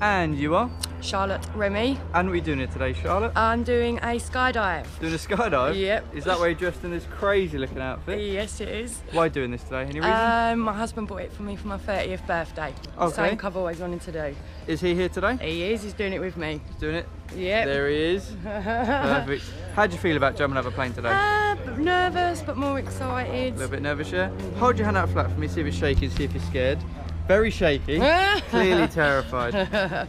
And you are? Charlotte Raymond. And what are you doing here today, Charlotte? I'm doing a skydive. Doing a skydive? Yep. Is that why you're dressed in this crazy looking outfit? Yes, it is. Why doing this today? Any reason? Um, my husband bought it for me for my 30th birthday. Okay. Something I've always wanted to do. is he here today? He is. He's doing it with me. He's doing it? Yep. There he is. Perfect. How do you feel about jumping out of a plane today? Uh, nervous, but more excited. A little bit nervous, yeah? Hold your hand out flat for me, see if it's shaking, see if you're scared. Very shaky, clearly terrified.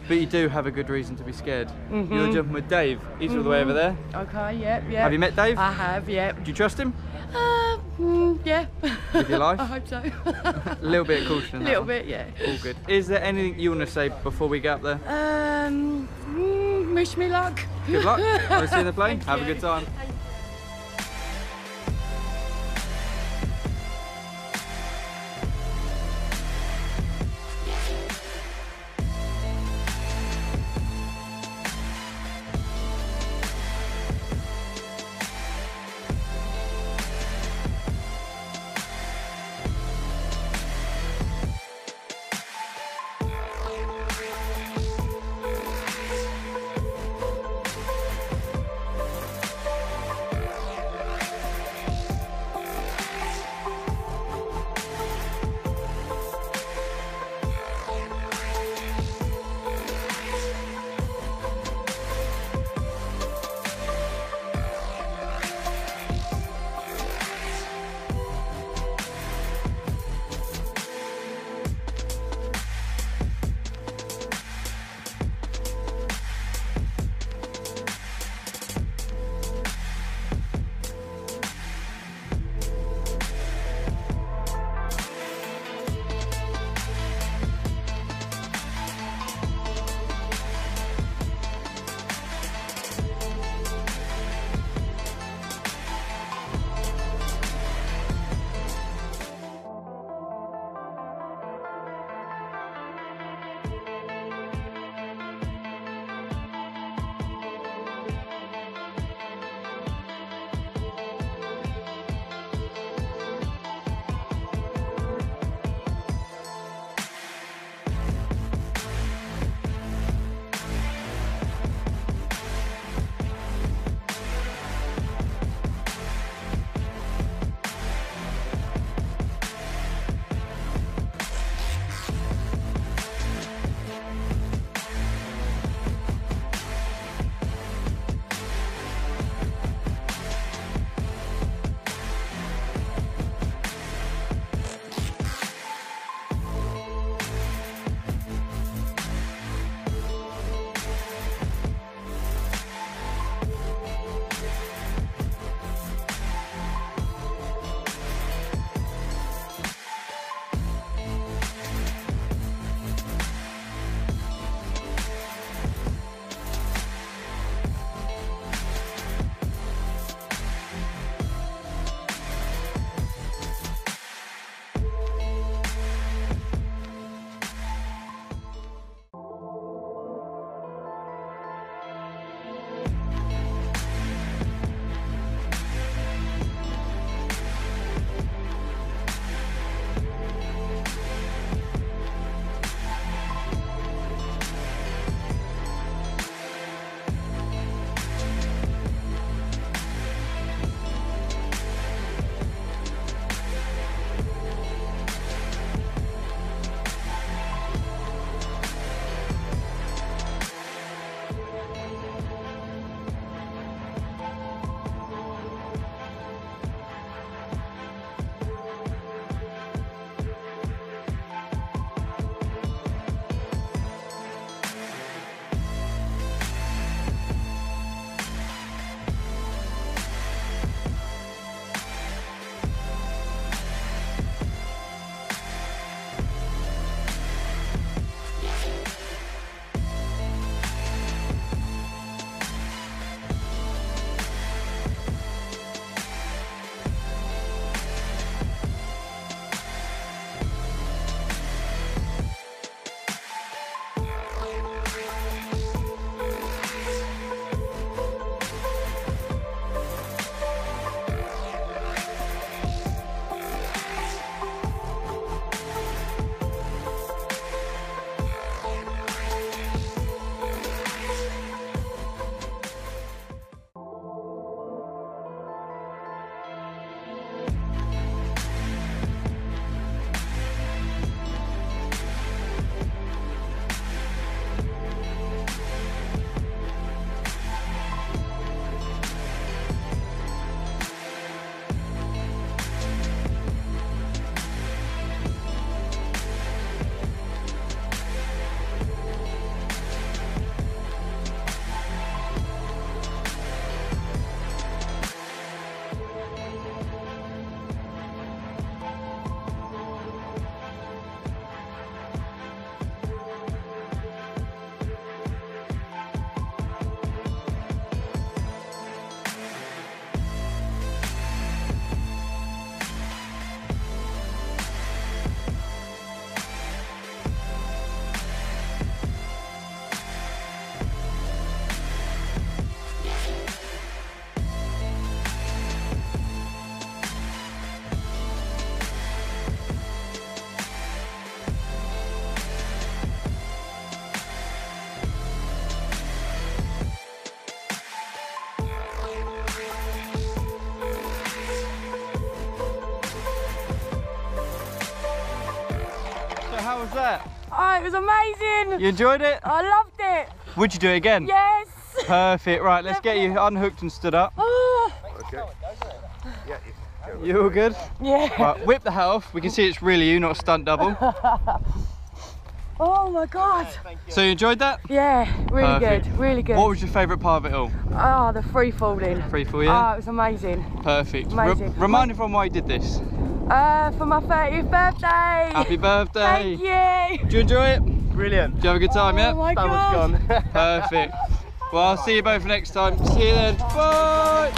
But you do have a good reason to be scared. Mm-hmm. You're jumping with Dave. He's all the way over there. Okay, yep, yep. Have you met Dave? I have, yep. Do you trust him? Uh, mm, yeah. With your life? I hope so. A little bit of caution A little bit, yeah. All good. Is there anything you want to say before we get up there? Um, mm, wish me luck. Good luck. I'll see you in the plane. Thank Have a good time. That? Oh, it was amazing. You enjoyed it? I loved it. Would you do it again? Yes. Perfect. Right, let's get you unhooked and stood up. Oh, You all good? yeah. Right, whip the hat off. We can see it's really you, not a stunt double. Oh my God. So you enjoyed that? Yeah, really Perfect. good. Really good. What was your favourite part of it all? Oh, the free falling. Free for Oh, you? Ah, it was amazing. Perfect. amazing. remind everyone why you did this. Uh, for my 30th birthday. Happy birthday. Thank you. Did you enjoy it? Did Brilliant. you have a good time, yeah? Oh my That was God. gone. Perfect. Well, I'll see you both next time. See you then. Bye.